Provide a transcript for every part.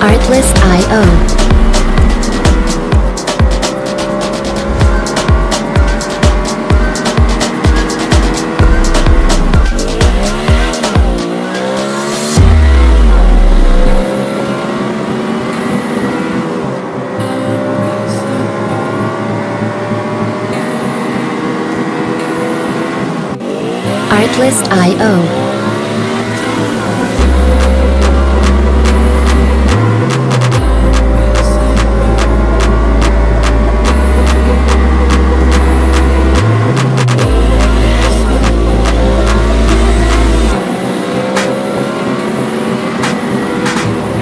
Artlist.io Artlist.io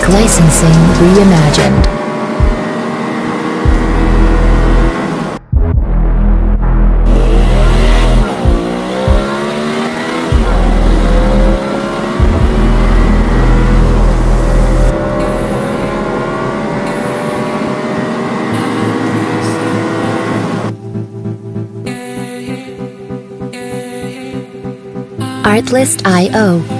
Music licensing reimagined. Artlist.io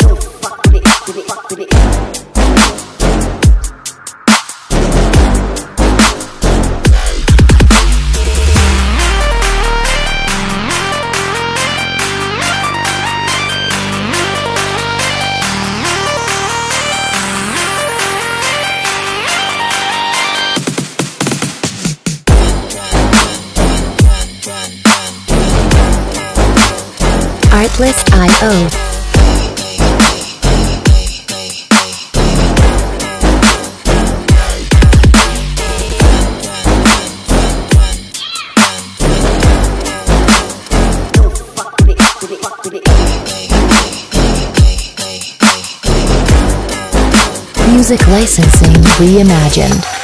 Artlist.io Music licensing reimagined.